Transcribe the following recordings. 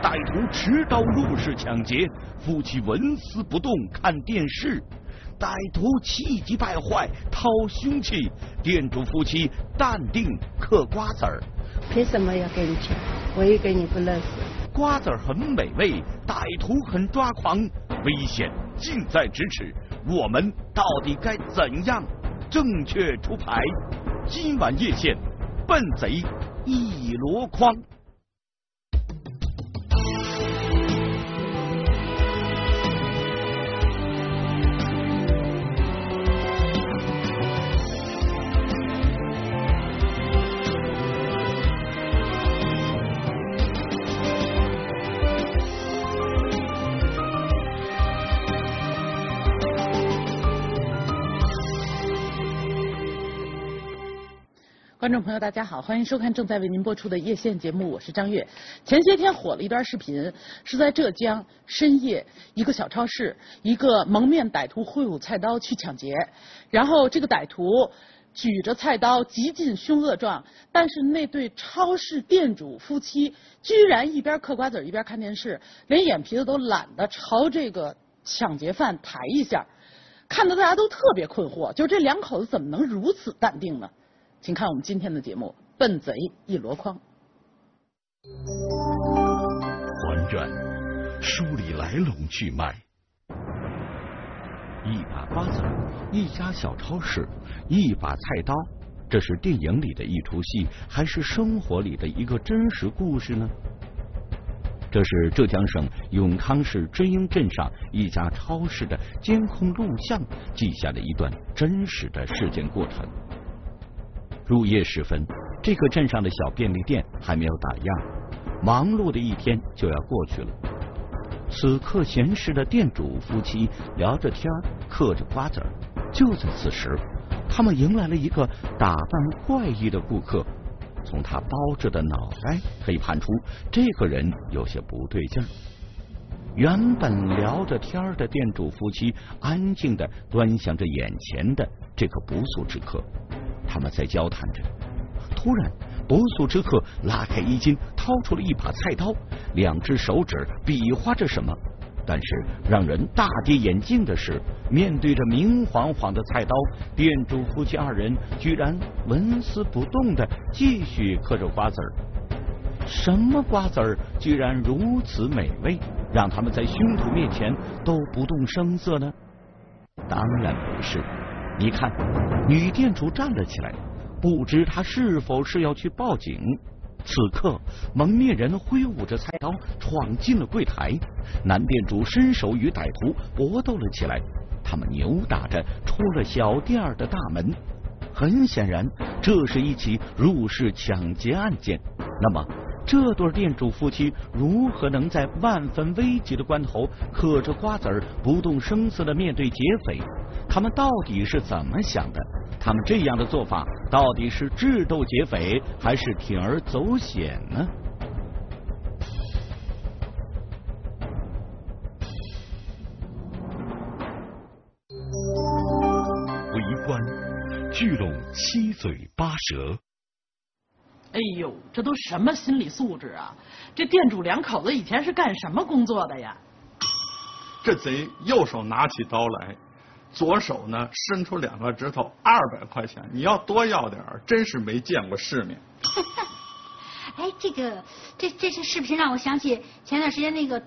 歹徒持刀入室抢劫，夫妻纹丝不动看电视。歹徒气急败坏掏凶器，店主夫妻淡定嗑瓜子儿。凭什么要给你钱？我也跟你不认识。瓜子儿很美味，歹徒很抓狂，危险近在咫尺。我们到底该怎样正确出牌？今晚夜线，笨贼一箩筐。观众朋友，大家好，欢迎收看正在为您播出的夜线节目，我是张悦。前些天火了一段视频，是在浙江深夜一个小超市，一个蒙面歹徒挥舞菜刀去抢劫，然后这个歹徒举着菜刀，极尽凶恶状，但是那对超市店主夫妻居然一边嗑瓜子一边看电视，连眼皮子都懒得朝这个抢劫犯抬一下，看得大家都特别困惑，就这两口子怎么能如此淡定呢？请看我们今天的节目《笨贼一箩筐》。还原，梳理来龙去脉。一把瓜子，一家小超市，一把菜刀，这是电影里的一出戏，还是生活里的一个真实故事呢？这是浙江省永康市追英镇上一家超市的监控录像记下的一段真实的事件过程。入夜时分，这个镇上的小便利店还没有打烊，忙碌的一天就要过去了。此刻闲适的店主夫妻聊着天，嗑着瓜子儿。就在此时，他们迎来了一个打扮怪异的顾客。从他包着的脑袋可以判出，这个人有些不对劲儿。原本聊着天的店主夫妻安静的端详着眼前的这个不速之客。他们在交谈着，突然，不速之客拉开衣襟，掏出了一把菜刀，两只手指比划着什么。但是让人大跌眼镜的是，面对着明晃晃的菜刀，店主夫妻二人居然纹丝不动的继续嗑着瓜子儿。什么瓜子儿居然如此美味，让他们在凶徒面前都不动声色呢？当然不是。你看，女店主站了起来，不知她是否是要去报警。此刻，蒙面人挥舞着菜刀闯进了柜台，男店主伸手与歹徒搏斗了起来，他们扭打着出了小店的大门。很显然，这是一起入室抢劫案件。那么，这对店主夫妻如何能在万分危急的关头，嗑着瓜子儿不动声色的面对劫匪？他们到底是怎么想的？他们这样的做法到底是智斗劫匪，还是铤而走险呢？围观，聚拢七嘴八舌。哎呦，这都什么心理素质啊？这店主两口子以前是干什么工作的呀？这贼右手拿起刀来。左手呢，伸出两个指头，二百块钱，你要多要点儿，真是没见过世面。哎，这个这这是视频让我想起前段时间那个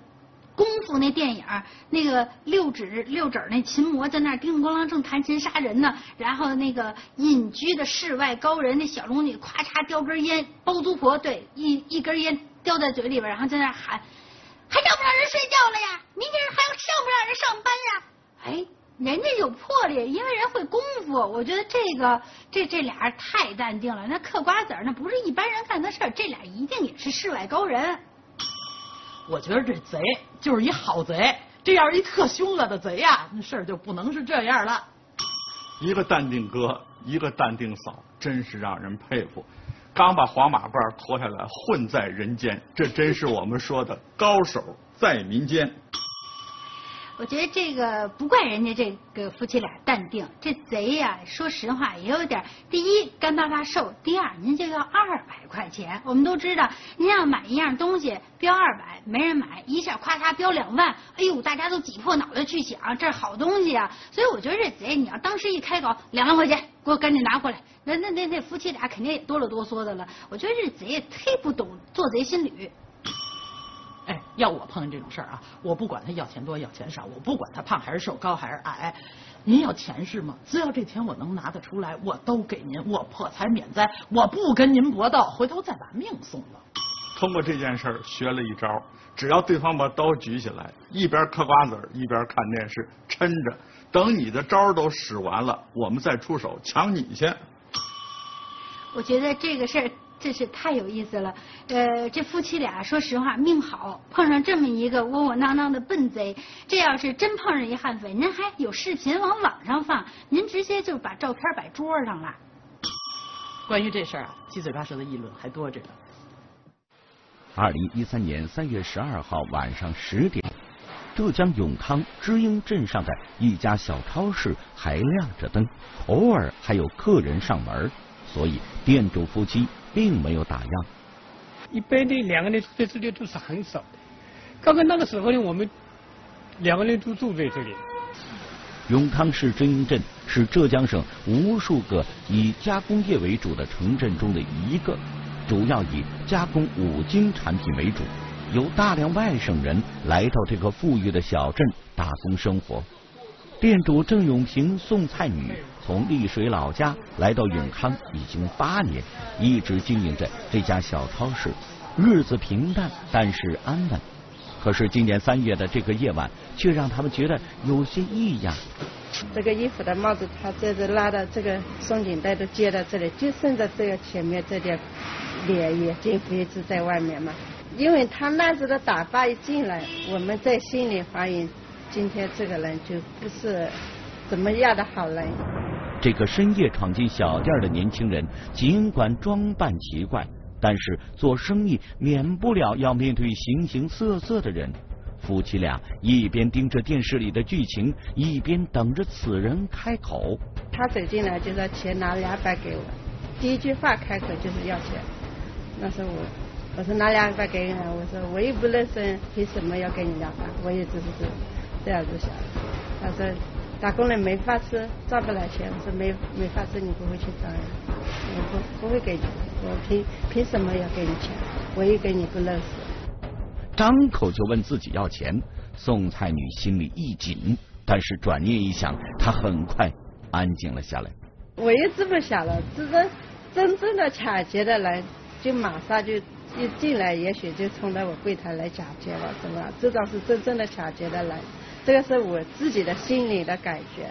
功夫那电影，那个六指六指那琴魔在那叮叮咣啷正弹琴杀人呢，然后那个隐居的世外高人那小龙女咔嚓叼根烟，包租婆对一 一根烟叼在嘴里边，然后在那喊，还让不让人睡觉了呀？明天还要让不让人上班呀？哎。人家有魄力，因为人会功夫。我觉得这个这这俩人太淡定了。那嗑瓜子那不是一般人干的事儿，这俩一定也是世外高人。我觉得这贼就是一好贼，这要是一特凶恶的贼呀，那事儿就不能是这样了。一个淡定哥，一个淡定嫂，真是让人佩服。刚把黄马褂脱下来，混在人间，这真是我们说的高手在民间。我觉得这个不怪人家这个夫妻俩淡定，这贼呀，说实话也有点。第一干巴巴瘦，第二您就要二百块钱。我们都知道，您要买一样东西标二百，没人买，一下夸嚓标两万，哎呦，大家都挤破脑袋去抢，这是好东西啊。所以我觉得这贼，你要当时一开口两万块钱，给我赶紧拿过来，那那那那夫妻俩肯定也哆了哆嗦的了。我觉得这贼也忒不懂做贼心理。哎，要我碰见这种事儿啊，我不管他要钱多要钱少，我不管他胖还是瘦高还是矮，您要钱是吗？只要这钱我能拿得出来，我都给您，我破财免灾，我不跟您搏斗，回头再把命送了。通过这件事儿学了一招，只要对方把刀举起来，一边嗑瓜子儿一边看电视，抻着，等你的招儿都使完了，我们再出手抢你去。我觉得这个事儿真是太有意思了。呃，这夫妻俩说实话命好，碰上这么一个窝窝囊囊的笨贼。这要是真碰上一悍匪，您还有视频往网上放，您直接就把照片摆桌上了。关于这事儿啊，七嘴八舌的议论还多着呢。二零一三年三月十二号晚上十点，浙江永康知英镇上的一家小超市还亮着灯，偶尔还有客人上门，所以店主夫妻并没有打烊。一般的两个人住在这里都是很少的。刚刚那个时候呢，我们两个人都住在这里。永康市真英镇是浙江省无数个以加工业为主的城镇中的一个。主要以加工五金产品为主，有大量外省人来到这个富裕的小镇打工生活。店主郑永平、送菜女从丽水老家来到永康已经八年，一直经营着这家小超市，日子平淡但是安稳。可是今年三月的这个夜晚，却让他们觉得有些异样。这个衣服的帽子，他这个拉的这个松紧带都接到这里，就剩着这个前面这点脸眼睛一直在外面嘛。因为他那子的打扮一进来，我们在心里怀疑，今天这个人就不是怎么样的好人。这个深夜闯进小店的年轻人，尽管装扮奇怪，但是做生意免不了要面对形形色色的人。夫妻俩一边盯着电视里的剧情，一边等着此人开口。他走进来就说：“钱拿两百给我。”第一句话开口就是要钱。那时候我我说拿两百给你，我说我又不认识，凭什么要给你两百？我也只是这这样子想。他说打工人没法吃，赚不来钱。我说没没法吃，你不会去找呀？我不不会给你，我凭凭什么要给你钱？我又跟你不认识。张口就问自己要钱，宋菜女心里一紧，但是转念一想，她很快安静了下来。我也这么想了，真正真正的抢劫的人，就马上就一进来，也许就冲到我柜台来抢劫了，是吧？这种是真正的抢劫的人，这个是我自己的心里的感觉。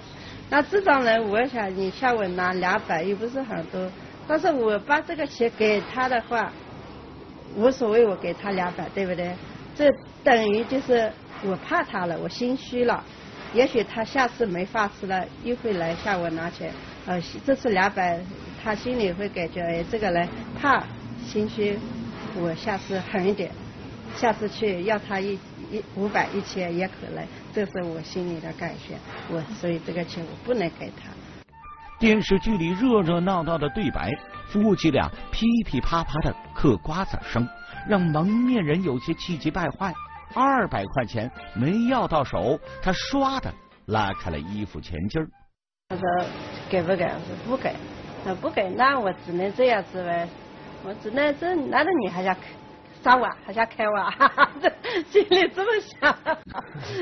那这种人，我想你向我拿两百又不是很多，但是我把这个钱给他的话，无所谓，我给他两百，对不对？这等于就是我怕他了，我心虚了。也许他下次没法吃了，又会来向我拿钱。呃，这次两百，他心里会感觉，哎，这个人怕心虚，我下次狠一点，下次去要他一一五百一千也可能。这是我心里的感觉，我所以这个钱我不能给他。电视剧里热热闹闹的对白，夫妻俩噼噼啪啪的嗑瓜子声。让蒙面人有些气急败坏，二百块钱没要到手，他唰的拉开了衣服前襟儿。他说给不给？我说不给。他不给，那我只能这样子呗。我只能这，难道你还想杀我？还想开我？心里这么想。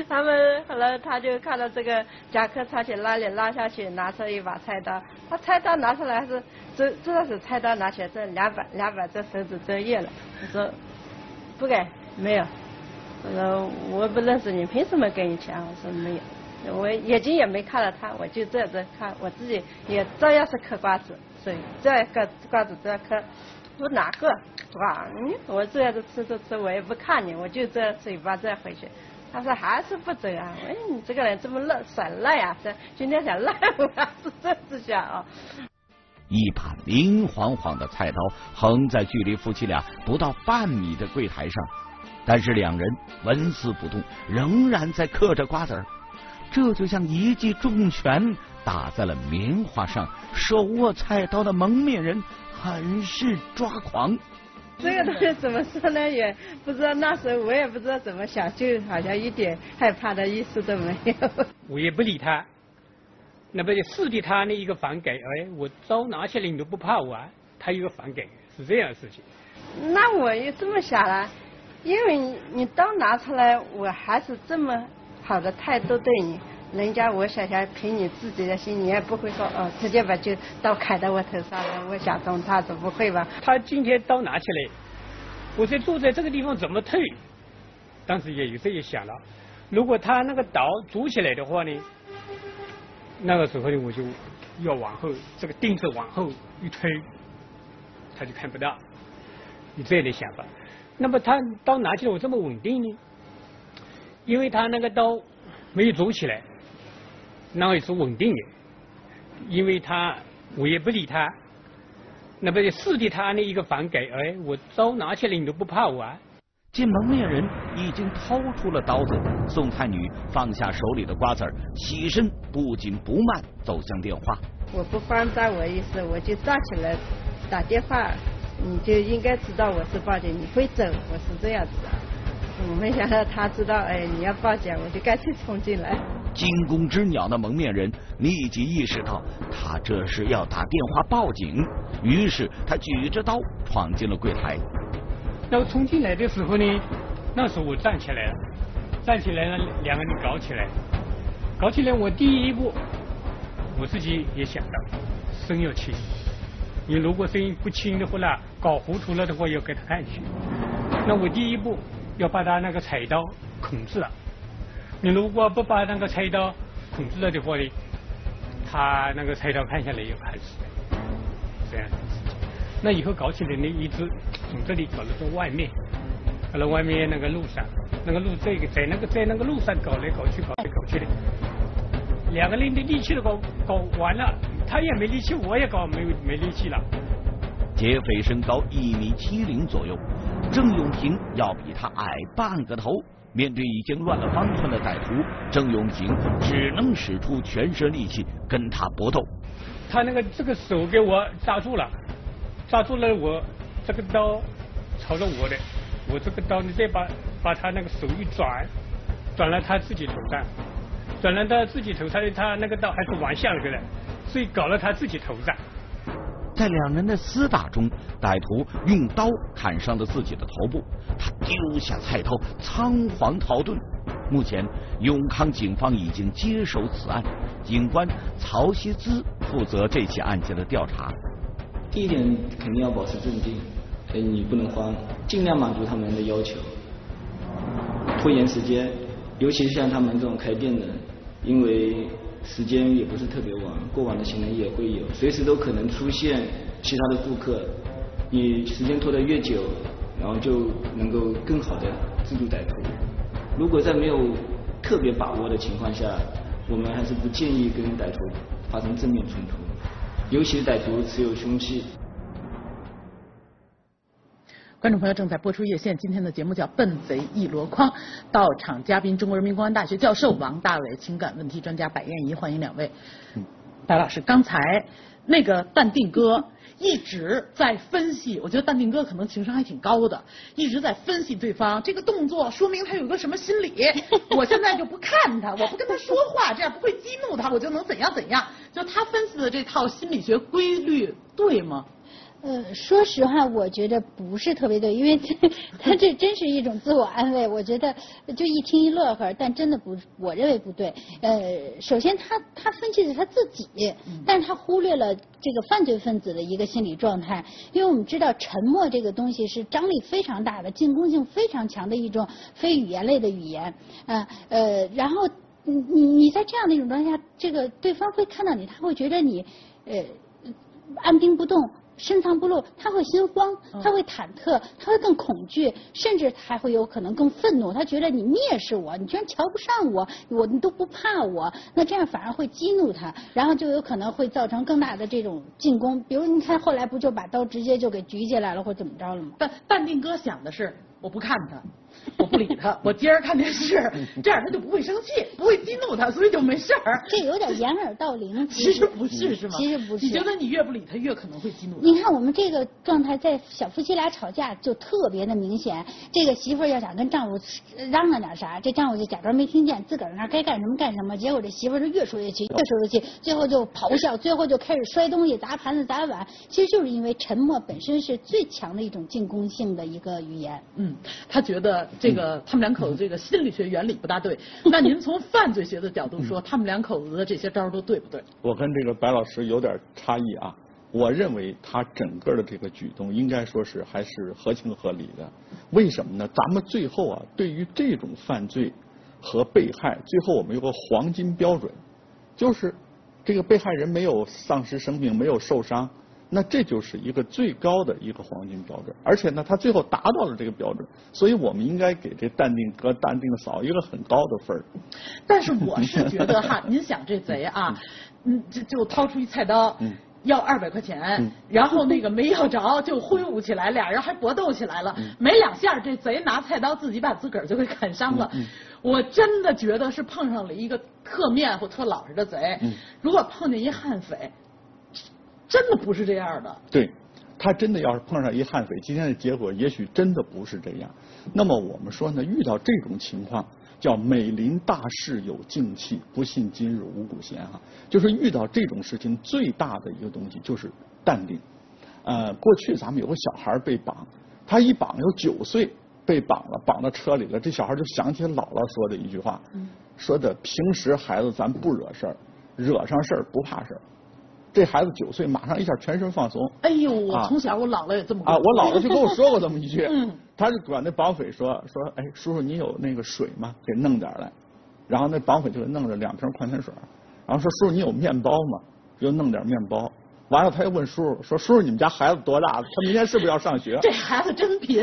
他们后来他就看到这个夹克插起拉链拉下去，拿出一把菜刀。他菜刀拿出来是。这这是菜刀拿起来，这两把两把，这手指真硬了。我说不给，没有。我说我不认识你，凭什么给你钱？我说没有，我眼睛也没看到他，我就这样子看，我自己也照样是嗑瓜子，所以这样嗑瓜子这样嗑，说哪个是吧？嗯，我这样子吃吃吃，我也不看你，我就这样嘴巴这样回去。他说还是不走啊？哎，你这个人这么赖，耍赖呀？这今天想赖 我，是这子想啊？一把明晃晃的菜刀横在距离夫妻俩不到半米的柜台上，但是两人纹丝不动，仍然在嗑着瓜子儿。这就像一记重拳打在了棉花上，手握菜刀的蒙面人很是抓狂。这个东西怎么说呢？也不知道那时候我也不知道怎么想，就好像一点害怕的意思都没有。我也不理他，那不是的他那一个反感，哎，我刀拿起来你都不怕我，啊？他一个反感，是这样的事情。那我也这么想了，因为你你刀拿出来，我还是这么好的态度对你，人家我想想凭你自己的心，你也不会说哦，直接把就刀砍到我头上了。我想中他，怎不会吧？他今天刀拿起来，我在坐在这个地方怎么退？当时也有这一想了，如果他那个刀拄起来的话呢，那个时候呢我就要往后这个钉子往后一推。他就看不到，你这样的想法。那么他刀拿起来我这么稳定呢？因为他那个刀没有走起来，那也是稳定的。因为他我也不理他，那不是的他那一个反给，哎，我刀拿起来你都不怕我啊？见蒙面人已经掏出了刀子，宋太女放下手里的瓜子儿，起身不紧不慢走向电话。我不慌张，我意思我就站起来。打电话，你就应该知道我是报警，你会走，我是这样子的。我没想到他知道，哎，你要报警，我就干脆冲进来。惊弓之鸟的蒙面人立即意识到，他这是要打电话报警，于是他举着刀闯进了柜台。那我冲进来的时候呢，那时候我站起来了，站起来了，两个人搞起来，搞起来，我第一步，我自己也想到，声要轻。你如果声音不轻的话呢，搞糊涂了的话要给他看去。那我第一步要把他那个菜刀控制了。你如果不把那个菜刀控制了的话呢，他那个菜刀砍下来要砍死。这样子。那以后搞起来呢，一直从这里搞到到外面，搞到外面那个路上，那个路这个在那个在那个路上搞来搞去搞来搞去的，两个人的力气都搞搞完了。他也没力气，我也搞没没力气了。劫匪身高一米七零左右，郑永平要比他矮半个头。面对已经乱了方寸的歹徒，郑永平只能使出全身力气跟他搏斗。他那个这个手给我抓住了，抓住了我这个刀朝着我的，我这个刀你再把把他那个手一转，转了他自己头上，转了他自己头上，他那个刀还是往下了个的。所以搞了他自己头上，在两人的厮打中，歹徒用刀砍伤了自己的头部，他丢下菜刀，仓皇逃遁。目前，永康警方已经接手此案，警官曹希姿负责这起案件的调查。第一点，肯定要保持镇定，哎，你不能慌，尽量满足他们的要求，拖延时间，尤其是像他们这种开店的，因为。时间也不是特别晚，过往的行人也会有，随时都可能出现其他的顾客。你时间拖得越久，然后就能够更好的制住歹徒。如果在没有特别把握的情况下，我们还是不建议跟歹徒发生正面冲突，尤其是歹徒持有凶器。观众朋友正在播出《叶线》，今天的节目叫《笨贼一箩筐》。到场嘉宾：中国人民公安大学教授王大伟，情感问题专家白燕怡，欢迎两位。白老师，刚才那个淡定哥一直在分析，我觉得淡定哥可能情商还挺高的，一直在分析对方这个动作，说明他有个什么心理。我现在就不看他，我不跟他说话，这样不会激怒他，我就能怎样怎样。就他分析的这套心理学规律，对吗？呃，说实话，我觉得不是特别对，因为 他这真是一种自我安慰。我觉得就一听一乐呵，但真的不，我认为不对。呃，首先他他分析的是他自己，但是他忽略了这个犯罪分子的一个心理状态。因为我们知道，沉默这个东西是张力非常大的、进攻性非常强的一种非语言类的语言。啊呃，然后你你你在这样的一种状态下，这个对方会看到你，他会觉得你呃按兵不动。深藏不露，他会心慌，他会忐忑，他会更恐惧，甚至还会有可能更愤怒。他觉得你蔑视我，你居然瞧不上我，我你都不怕我，那这样反而会激怒他，然后就有可能会造成更大的这种进攻。比如你看后来不就把刀直接就给举起来了，或怎么着了吗？但淡定哥想的是，我不看他，我不理他，我接着看电视，这样他就不会生气，不会激怒他，所以就没事儿。这有点掩耳盗铃。其实不是是吗？其实不是。你觉得你越不理他，越可能会激怒他？你看我们这个状态，在小夫妻俩吵架就特别的明显。这个媳妇儿要想跟丈夫嚷嚷点啥，这丈夫就假装没听见，自个儿那该干什么干什么。结果这媳妇儿就越说越气，越说越气，最后就咆哮，最后就开始摔东西、砸盘子、砸碗。其实就是因为沉默本身是最强的一种进攻性的一个语言。嗯，他觉得这个他们两口子这个心理学原理不大对。那您从犯罪学的角度说，他们两口子的这些招都对不对？我跟这个白老师有点差异啊。我认为他整个的这个举动应该说是还是合情合理的。为什么呢？咱们最后啊，对于这种犯罪和被害，最后我们有个黄金标准，就是这个被害人没有丧失生命，没有受伤。那这就是一个最高的一个黄金标准，而且呢，他最后达到了这个标准，所以我们应该给这淡定哥、淡定嫂一个很高的分儿。但是我是觉得哈，您想这贼啊，嗯，就就掏出一菜刀，要二百块钱，然后那个没要着就挥舞起来，俩人还搏斗起来了，没两下，这贼拿菜刀自己把自个儿就给砍伤了。我真的觉得是碰上了一个特面或特老实的贼，如果碰见一悍匪。真的不是这样的。对，他真的要是碰上一悍匪，今天的结果也许真的不是这样。那么我们说呢，遇到这种情况，叫美临大事有静气，不信今日无古闲哈。就是遇到这种事情，最大的一个东西就是淡定。呃，过去咱们有个小孩被绑，他一绑有九岁被绑了，绑到车里了，这小孩就想起姥姥说的一句话，说的平时孩子咱不惹事儿，惹上事儿不怕事儿。这孩子九岁，马上一下全身放松。哎呦，我从小我姥姥也这么啊，我姥姥就跟我说过这么一句。嗯。他就管那绑匪说说，哎，叔叔，你有那个水吗？给弄点来。然后那绑匪就弄了两瓶矿泉水。然后说，叔叔，你有面包吗？又弄点面包。完了，他又问叔叔说，叔叔，你们家孩子多大了？他明天是不是要上学？这孩子真贫。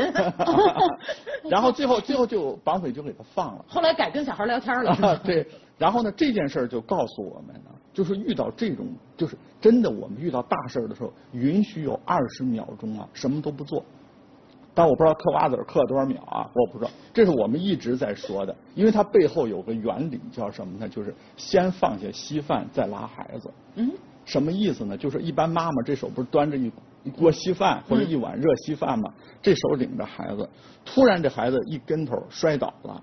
然后最后最后就绑匪就给他放了。后来改跟小孩聊天了。对。然后呢，这件事就告诉我们呢。就是遇到这种，就是真的，我们遇到大事儿的时候，允许有二十秒钟啊，什么都不做。但我不知道嗑瓜子嗑多少秒啊，我不知道。这是我们一直在说的，因为它背后有个原理叫什么呢？就是先放下稀饭，再拉孩子。嗯。什么意思呢？就是一般妈妈这手不是端着一一锅稀饭或者一碗热稀饭吗？这手领着孩子，突然这孩子一跟头摔倒了，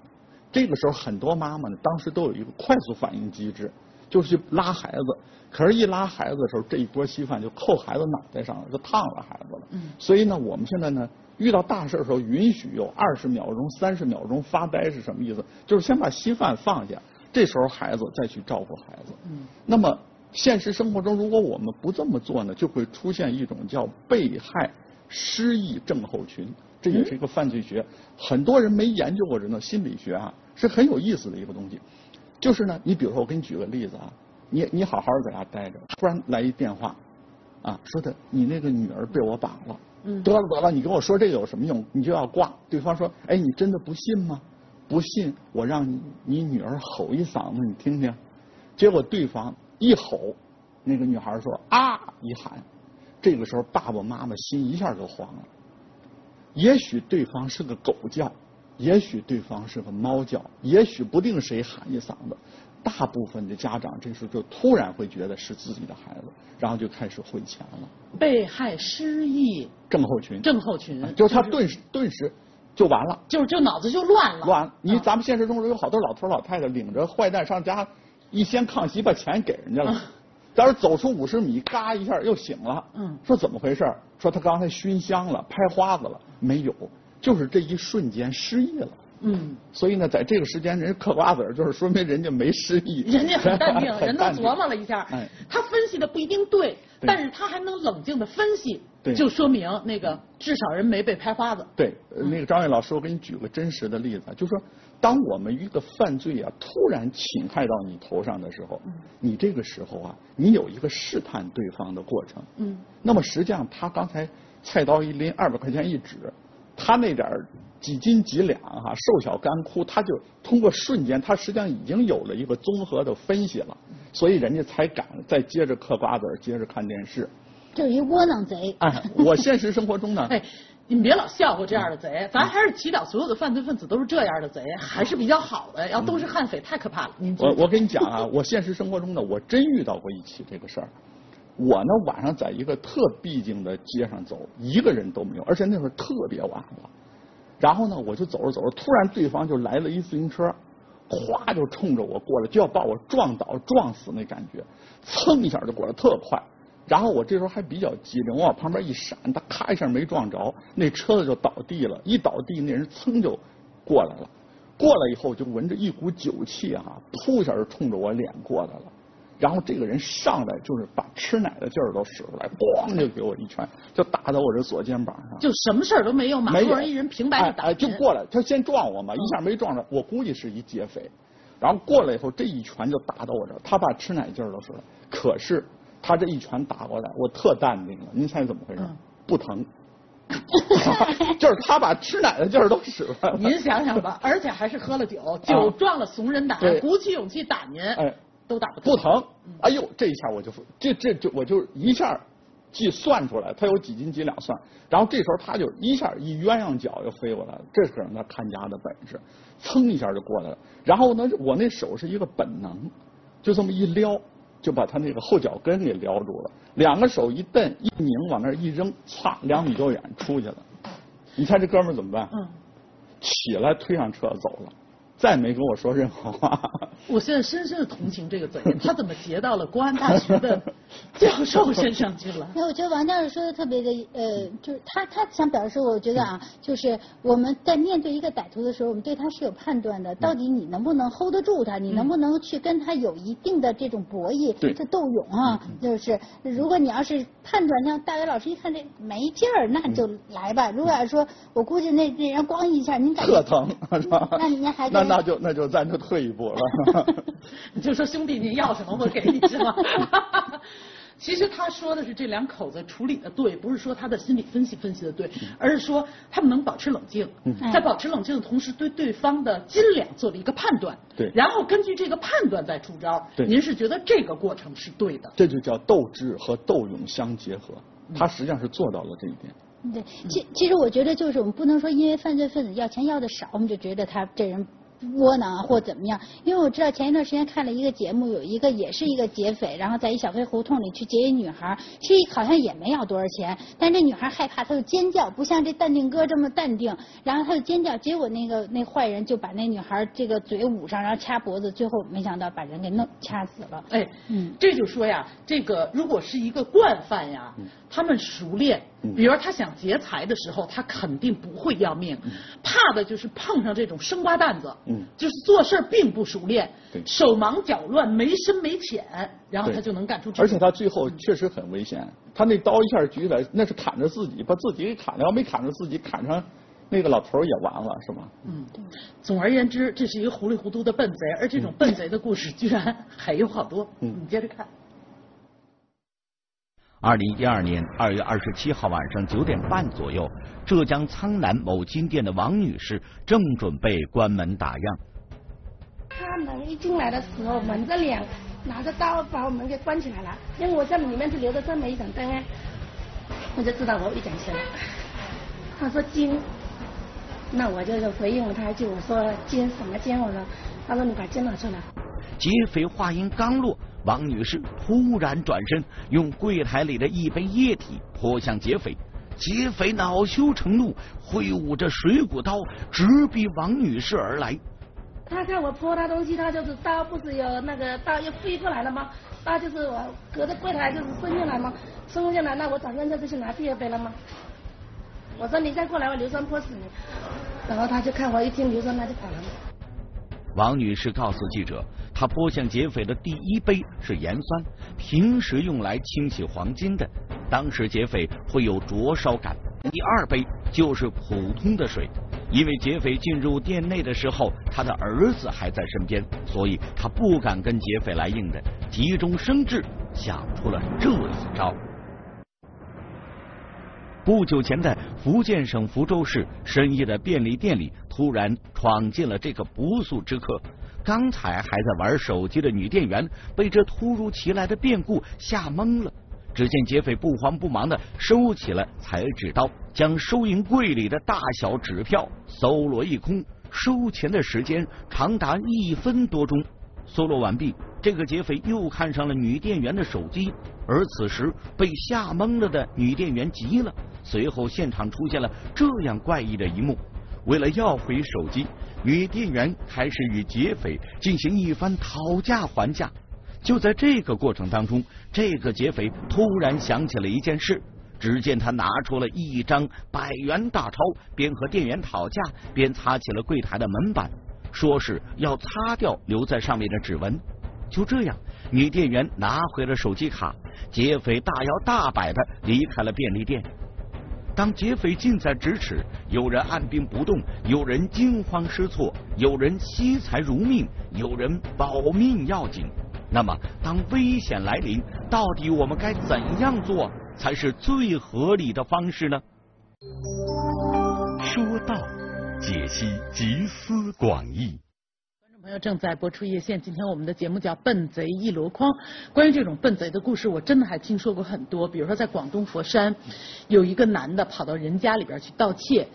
这个时候很多妈妈呢，当时都有一个快速反应机制。就是去拉孩子，可是，一拉孩子的时候，这一锅稀饭就扣孩子脑袋上了，就烫了孩子了。嗯。所以呢，我们现在呢，遇到大事的时候，允许有二十秒钟、三十秒钟发呆是什么意思？就是先把稀饭放下，这时候孩子再去照顾孩子。嗯。那么，现实生活中，如果我们不这么做呢，就会出现一种叫被害失忆症候群，这也是一个犯罪学，很多人没研究过人的心理学啊，是很有意思的一个东西。就是呢，你比如说，我给你举个例子啊，你你好好在家待着，突然来一电话，啊，说的你那个女儿被我绑了，嗯，得了得了，你跟我说这个有什么用？你就要挂。对方说，哎，你真的不信吗？不信，我让你你女儿吼一嗓子，你听听。结果对方一吼，那个女孩说啊一喊，这个时候爸爸妈妈心一下就慌了。也许对方是个狗叫。也许对方是个猫叫，也许不定谁喊一嗓子，大部分的家长这时候就突然会觉得是自己的孩子，然后就开始汇钱了。被害失忆症候群，症候群，就是他顿时顿时就完了，就就脑子就乱了。乱，你咱们现实中有好多老头老太太领着坏蛋上家，一掀炕席把钱给人家了，但是走出五十米，嘎一下又醒了。嗯，说怎么回事？说他刚才熏香了，拍花子了，没有。就是这一瞬间失忆了，嗯，所以呢，在这个时间人嗑瓜子儿，就是说明人家没失忆，人家很淡定，人都琢磨了一下，他分析的不一定对，但是他还能冷静的分析，就说明那个至少人没被拍花子。对，那个张伟老师，我给你举个真实的例子，就是说，当我们一个犯罪啊突然侵害到你头上的时候，你这个时候啊，你有一个试探对方的过程，嗯，那么实际上他刚才菜刀一拎，二百块钱一指。他那点儿几斤几两哈，瘦小干枯，他就通过瞬间，他实际上已经有了一个综合的分析了，所以人家才敢再接着嗑瓜子，接着看电视。就是一窝囊贼。哎，我现实生活中呢，哎，你们别老笑话这样的贼，咱还是祈祷所有的犯罪分子都是这样的贼，还是比较好的。要都是悍匪，太可怕了。我我跟你讲啊，我现实生活中呢，我真遇到过一起这个事儿。我呢晚上在一个特僻静的街上走，一个人都没有，而且那会儿特别晚了。然后呢，我就走着走着，突然对方就来了一自行车，咵就冲着我过来，就要把我撞倒、撞死那感觉，蹭一下就过来，特快。然后我这时候还比较机灵，我往旁边一闪，他咔一下没撞着，那车子就倒地了。一倒地，那人噌就过来了。过来以后就闻着一股酒气啊，噗一下就冲着我脸过来了。然后这个人上来就是把吃奶的劲儿都使出来，咣就给我一拳，就打到我这左肩膀上。就什么事儿都没有，马路上一人平白的打。哎，就过来，他先撞我嘛，一下没撞着，我估计是一劫匪。然后过来以后，这一拳就打到我这儿，他把吃奶劲儿都使了，可是。他这一拳打过来，我特淡定了。您猜怎么回事？不疼，就是他把吃奶的劲儿都使了。您想想吧，而且还是喝了酒，酒壮了怂人胆，鼓起勇气打您，哎，都打不不疼。哎呦，这一下我就这这就我就一下计算出来，他有几斤几两算。然后这时候他就一下一鸳鸯脚就飞过来了，这可是他看家的本事，噌一下就过来了。然后呢，我那手是一个本能，就这么一撩。就把他那个后脚跟给撩住了，两个手一蹬一拧，往那一扔，唰，两米多远出去了。你猜这哥们怎么办？嗯，起来推上车走了。再没跟我说任何话。我现在深深的同情这个贼，他怎么结到了公安大学的 教授身上去了？那我觉得王教授说的特别的，呃，就是他他想表示，我觉得啊，就是我们在面对一个歹徒的时候，我们对他是有判断的，到底你能不能 hold 得住他，你能不能去跟他有一定的这种博弈、这斗勇啊？就是如果你要是判断，像大伟老师一看这没劲儿，那就来吧。如果要说，我估计那那人咣一下，您感特疼，那您还那就那就咱就退一步了，你就说兄弟，你要什么我给你是吗？其实他说的是这两口子处理的对，不是说他的心理分析分析的对，而是说他们能保持冷静，在保持冷静的同时，对对方的斤两做了一个判断，对，然后根据这个判断再出招。对，您是觉得这个过程是对的？这就叫斗智和斗勇相结合，他实际上是做到了这一点。对，其其实我觉得就是我们不能说因为犯罪分子要钱要的少，我们就觉得他这人。窝囊啊，或怎么样？因为我知道前一段时间看了一个节目，有一个也是一个劫匪，然后在一小黑胡同里去劫一女孩，其实好像也没要多少钱，但这女孩害怕，她就尖叫，不像这淡定哥这么淡定，然后她就尖叫，结果那个那坏人就把那女孩这个嘴捂上，然后掐脖子，最后没想到把人给弄掐死了。哎，嗯，这就说呀，这个如果是一个惯犯呀，他们熟练，比如他想劫财的时候，他肯定不会要命，怕的就是碰上这种生瓜蛋子。就是做事并不熟练，手忙脚乱，没深没浅，然后他就能干出。而且他最后确实很危险，他那刀一下举起来，那是砍着自己，把自己给砍了，要没砍着自己，砍上那个老头也完了，是吗？嗯，总而言之，这是一个糊里糊涂的笨贼，而这种笨贼的故事居然 还有好多。嗯，你接着看。二零一二年二月二十七号晚上九点半左右，浙江苍南某金店的王女士正准备关门打烊。他门一进来的时候，蒙着脸，拿着刀把我门给关起来了。因为我在里面是留着这么一盏灯，我就知道我遇见钱了。他说金，那我就回应了他一句，我说金什么金？我说，他说你把金拿出来。劫匪话音刚落。王女士突然转身，用柜台里的一杯液体泼向劫匪。劫匪恼羞成怒，挥舞着水果刀直逼王女士而来。他看我泼他东西，他就是刀，不是有那个刀又飞过来了吗？刀就是我隔着柜台就是伸进来吗？伸进来，那我转身就去拿第二杯了吗？我说你再过来，我硫酸泼死你。然后他就看我一听硫酸，他就跑了。王女士告诉记者。她泼向劫匪的第一杯是盐酸，平时用来清洗黄金的，当时劫匪会有灼烧感。第二杯就是普通的水，因为劫匪进入店内的时候，他的儿子还在身边，所以他不敢跟劫匪来硬的，急中生智想出了这一招。不久前的福建省福州市深夜的便利店里，突然闯进了这个不速之客。刚才还在玩手机的女店员被这突如其来的变故吓懵了，只见劫匪不慌不忙的收起了裁纸刀，将收银柜里的大小纸票搜罗一空。收钱的时间长达一分多钟。搜罗完毕，这个劫匪又看上了女店员的手机，而此时被吓懵了的女店员急了。随后，现场出现了这样怪异的一幕：为了要回手机，女店员开始与劫匪进行一番讨价还价。就在这个过程当中，这个劫匪突然想起了一件事。只见他拿出了一张百元大钞，边和店员讨价，边擦起了柜台的门板，说是要擦掉留在上面的指纹。就这样，女店员拿回了手机卡，劫匪大摇大摆的离开了便利店。当劫匪近在咫尺，有人按兵不动，有人惊慌失措，有人惜财如命，有人保命要紧。那么，当危险来临，到底我们该怎样做？才是最合理的方式呢。说道，解析集思广益。观众朋友正在播出夜线，今天我们的节目叫《笨贼一箩筐》。关于这种笨贼的故事，我真的还听说过很多。比如说，在广东佛山，有一个男的跑到人家里边去盗窃。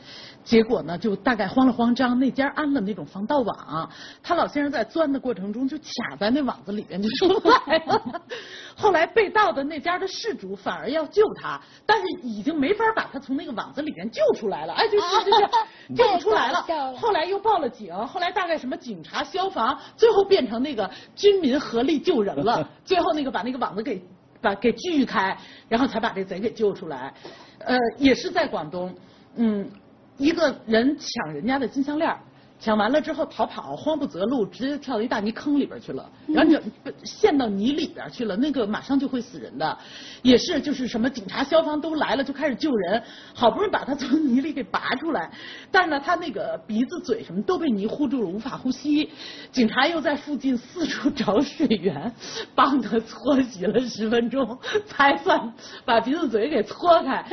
结果呢，就大概慌了慌张，那家安了那种防盗网，他老先生在钻的过程中就卡在那网子里边就出来了。后来被盗的那家的事主反而要救他，但是已经没法把他从那个网子里边救出来了，哎，就就就 救不出来了。后来又报了警，后来大概什么警察、消防，最后变成那个军民合力救人了。最后那个把那个网子给把给锯开，然后才把这贼给救出来。呃，也是在广东，嗯。一个人抢人家的金项链，抢完了之后逃跑，慌不择路，直接跳到一大泥坑里边去了，然后就陷到泥里边去了，那个马上就会死人的。也是，就是什么警察、消防都来了，就开始救人，好不容易把他从泥里给拔出来，但是呢，他那个鼻子、嘴什么都被泥糊住了，无法呼吸。警察又在附近四处找水源，帮他搓洗了十分钟，才算把鼻子、嘴给搓开，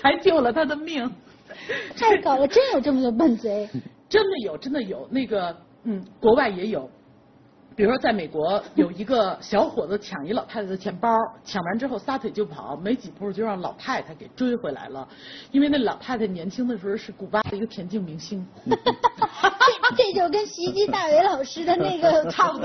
才救了他的命。太搞了，真有这么多笨贼？真的有，真的有。那个，嗯，国外也有。比如说，在美国有一个小伙子抢一老太太的钱包，抢完之后撒腿就跑，没几步就让老太太给追回来了。因为那老太太年轻的时候是古巴的一个田径明星。这这就跟袭击大伟老师的那个差不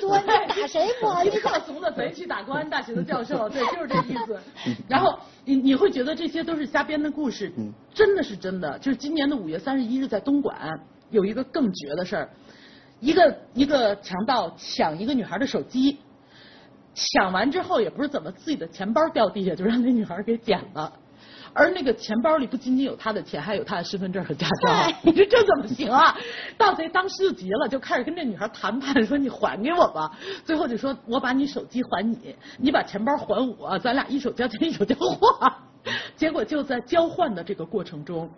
多，你打谁不好？一个特怂的贼去打公安大学的教授，对，就是这意思。然后你你会觉得这些都是瞎编的故事，真的是真的。就是今年的五月三十一日，在东莞有一个更绝的事儿。一个一个强盗抢一个女孩的手机，抢完之后也不是怎么自己的钱包掉地下，就让那女孩给捡了。而那个钱包里不仅仅有他的钱，还有他的身份证和驾照。你说这怎么行啊？盗贼当时就急了，就开始跟这女孩谈判，说你还给我吧。最后就说我把你手机还你，你把钱包还我，咱俩一手交钱一手交货。结果就在交换的这个过程中，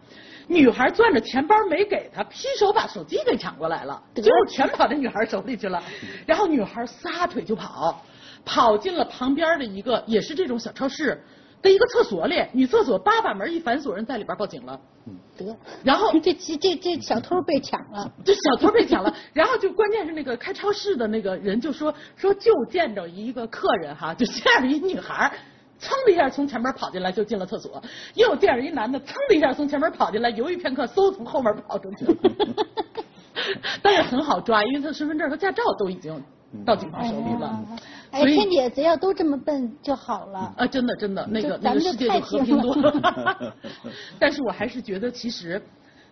女孩攥着钱包没给他，劈手把手机给抢过来了，结果全跑这女孩手里去了。然后女孩撒腿就跑，跑进了旁边的一个也是这种小超市的一个厕所里，女厕所八把门一反锁，人在里边报警了。得，然后这这这小偷被抢了，这小偷被抢了。然后就关键是那个开超市的那个人就说说就见着一个客人哈，就见着一女孩。噌的一下从前门跑进来就进了厕所，又见着一男的噌的一下从前门跑进来，犹豫片刻，嗖从后门跑出去了。但是很好抓，因为他身份证和驾照都已经到警方手里了。哎，天姐，只要都这么笨就好了。啊，真的真的，那个那个世界就和平多了。但是我还是觉得，其实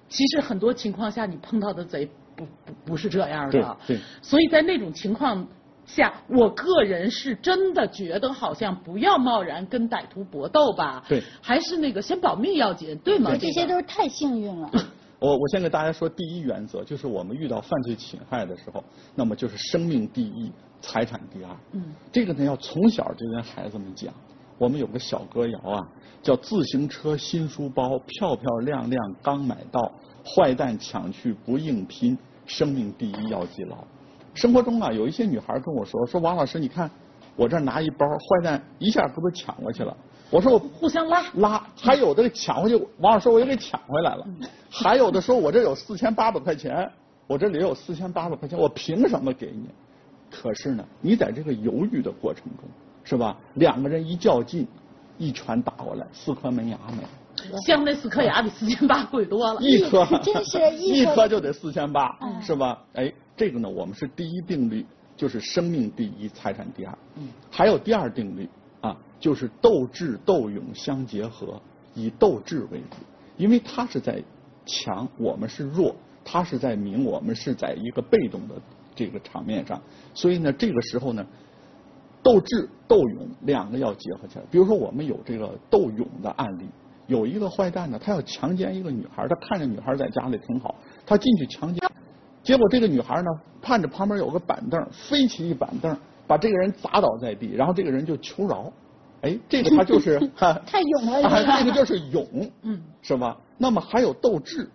其实很多情况下，你碰到的贼不不不是这样的。对。所以在那种情况。下，我个人是真的觉得好像不要贸然跟歹徒搏斗吧。对，还是那个先保命要紧，对吗？这些都是太幸运了。我我先给大家说第一原则，就是我们遇到犯罪侵害的时候，那么就是生命第一，财产第二。嗯。这个呢，要从小就跟孩子们讲。我们有个小歌谣啊，叫自行车、新书包，漂漂亮亮刚买到，坏蛋抢去不硬拼，生命第一要记牢。生活中啊，有一些女孩跟我说：“说王老师，你看我这拿一包，坏蛋一下给我抢过去了。”我说：“我互相拉拉。”还有的抢回去，王老师我又给抢回来了。还有的说：“我这有四千八百块钱，我这里有四千八百块钱，我凭什么给你？”可是呢，你在这个犹豫的过程中，是吧？两个人一较劲，一拳打过来，四颗门牙没了。镶那四颗牙比四千八贵多了。一颗真是 一颗一颗就得四千八，嗯是吧？哎，这个呢，我们是第一定律，就是生命第一，财产第二。嗯，还有第二定律啊，就是斗智斗勇相结合，以斗智为主，因为他是在强，我们是弱；他是在明，我们是在一个被动的这个场面上。所以呢，这个时候呢，斗智斗勇两个要结合起来。比如说，我们有这个斗勇的案例。有一个坏蛋呢，他要强奸一个女孩，他看着女孩在家里挺好，他进去强奸，结果这个女孩呢，盼着旁边有个板凳，飞起一板凳，把这个人砸倒在地，然后这个人就求饶，哎，这个他 就是哈，太勇了，啊，这个就是勇，嗯，是吧？那么还有斗智，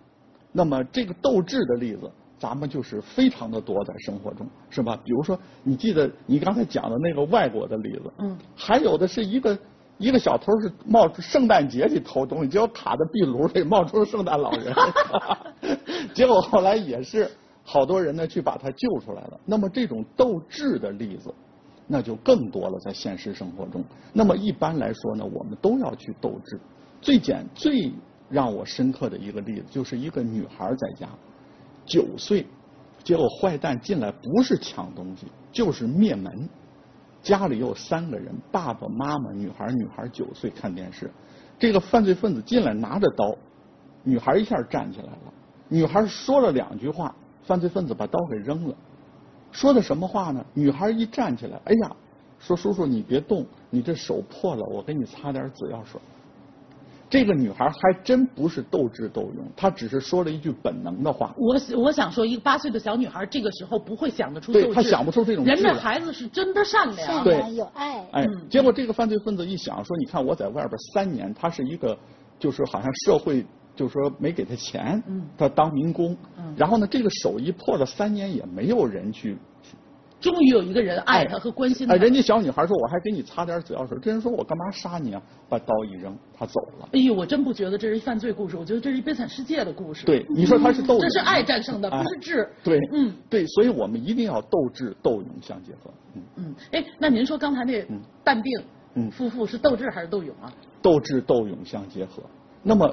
那么这个斗智的例子，咱们就是非常的多在生活中，是吧？比如说，你记得你刚才讲的那个外国的例子，嗯，还有的是一个。一个小偷是冒出圣诞节去偷东西，结果卡在壁炉里，冒出了圣诞老人，结果后来也是好多人呢去把他救出来了。那么这种斗智的例子，那就更多了，在现实生活中。那么一般来说呢，我们都要去斗智。最简最让我深刻的一个例子，就是一个女孩在家九岁，结果坏蛋进来不是抢东西，就是灭门。家里有三个人，爸爸妈妈、女孩，女孩九岁看电视。这个犯罪分子进来拿着刀，女孩一下站起来了。女孩说了两句话，犯罪分子把刀给扔了。说的什么话呢？女孩一站起来，哎呀，说叔叔你别动，你这手破了，我给你擦点紫药水。这个女孩还真不是斗智斗勇，她只是说了一句本能的话。我我想说，一个八岁的小女孩这个时候不会想得出斗志，对她想不出这种人的孩子是真的善良，善良有爱，哎，结果这个犯罪分子一想说，你看我在外边三年，他是一个，就是好像社会就是说没给他钱，嗯。他当民工，嗯然后呢，这个手一破了三年也没有人去，终于有一个人爱她和关心她。哎，人家小女孩说我还给你擦点紫药水，这人说我干嘛杀你啊？把刀一扔，他走了。哎呦，我真不觉得这是一犯罪故事，我觉得这是一悲惨世界的故事。对，你说他是斗勇，这是爱战胜的，哎不是智。对，嗯对，所以我们一定要斗智斗勇相结合。嗯，嗯，哎，那您说刚才那嗯淡定嗯夫妇是斗智还是斗勇啊？斗智斗勇相结合。那么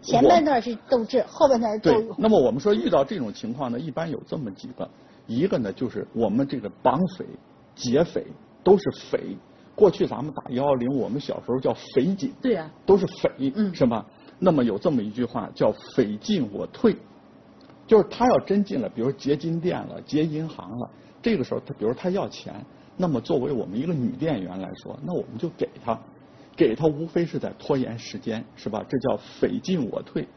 前半段是斗智，后半段是斗对勇，。那么我们说遇到这种情况呢，一般有这么几个，一个呢就是我们这个绑匪、劫匪都是匪。过去咱们打幺幺零，我们小时候叫匪警，对呀、都是匪，嗯是吧？那么有这么一句话叫“匪进我退”，就是他要真进了，比如劫金店了、劫银行了，这个时候他，比如他要钱，那么作为我们一个女店员来说，那我们就给他，给他无非是在拖延时间，是吧？这叫匪进我退。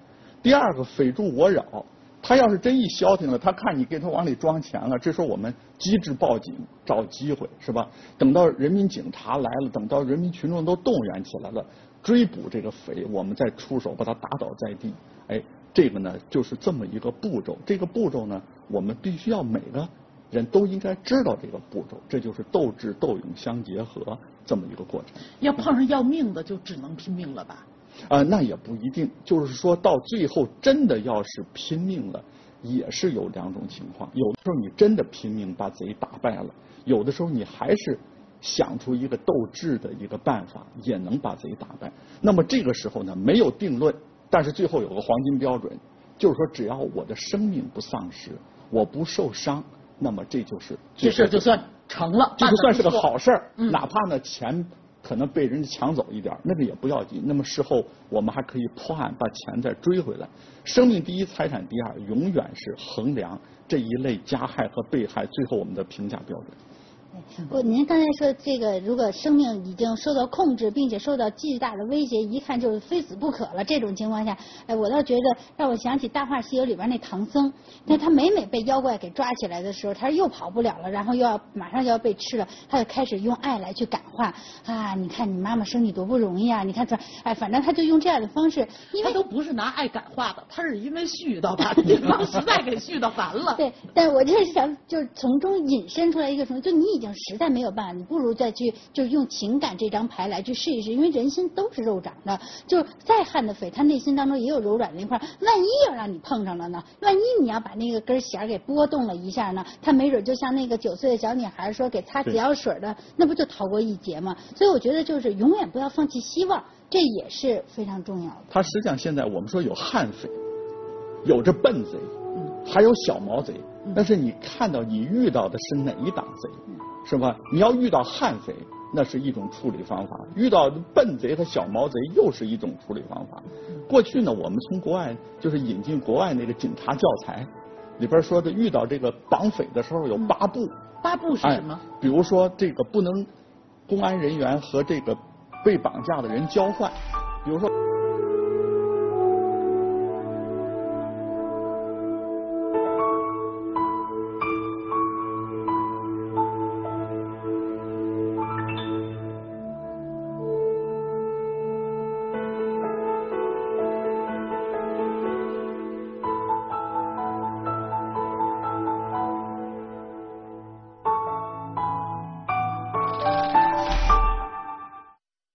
第二个，匪助我扰。他要是真一消停了，他看你给他往里装钱了，这时候我们机智报警，找机会是吧？等到人民警察来了，等到人民群众都动员起来了，追捕这个匪，我们再出手把他打倒在地。哎，这个呢就是这么一个步骤。这个步骤呢，我们必须要每个人都应该知道这个步骤，这就是斗智斗勇相结合这么一个过程。要碰上要命的，就只能拼命了吧？啊、那也不一定，就是说到最后真的要是拼命了，也是有两种情况。有的时候你真的拼命把贼打败了，有的时候你还是想出一个斗智的一个办法，也能把贼打败。那么这个时候呢，没有定论，但是最后有个黄金标准，就是说只要我的生命不丧失，我不受伤，那么这就是这事儿就算成了，这就算是个好事儿，嗯哪怕呢钱可能被人家抢走一点，那个也不要紧。那么事后我们还可以破案，把钱再追回来。生命第一，财产第二，永远是衡量这一类加害和被害最后我们的评价标准。不，您刚才说这个，如果生命已经受到控制，并且受到巨大的威胁，一看就是非死不可了。这种情况下，哎，我倒觉得让我想起《大话西游》里边那唐僧，那他每每被妖怪给抓起来的时候，他又跑不了了，然后又要马上就要被吃了，他就开始用爱来去感化啊！你看你妈妈生你多不容易啊！你看这，哎，反正他就用这样的方式，因为他都不是拿爱感化的，他是因为絮叨把对方实在给絮叨烦了。对，但我就是想，就是从中引申出来一个什么，就你已经经实在没有办法，你不如再去就是用情感这张牌来去试一试，因为人心都是肉长的，就是再悍的匪，他内心当中也有柔软的一块，万一要让你碰上了呢？万一你要把那个根弦给拨动了一下呢？他没准就像那个九岁的小女孩说给擦紫药水的，那不就逃过一劫吗？所以我觉得就是永远不要放弃希望，这也是非常重要的。他实际上现在我们说有悍匪，有这笨贼，还有小毛贼。但是你看到你遇到的是哪一档贼，是吧？你要遇到悍匪，那是一种处理方法；遇到笨贼和小毛贼，又是一种处理方法。过去呢，我们从国外就是引进国外那个警察教材，里边说的遇到这个绑匪的时候有八步。八步是什么？比如说这个不能公安人员和这个被绑架的人交换，比如说。